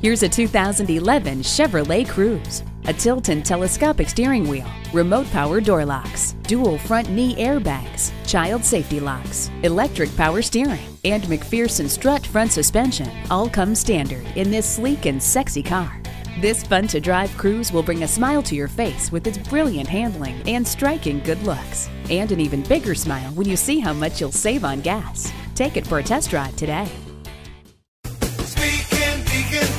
Here's a 2011 Chevrolet Cruze. A tilt and telescopic steering wheel, remote power door locks, dual front knee airbags, child safety locks, electric power steering, and MacPherson strut front suspension all come standard in this sleek and sexy car. This fun to drive Cruze will bring a smile to your face with its brilliant handling and striking good looks. And an even bigger smile when you see how much you'll save on gas. Take it for a test drive today.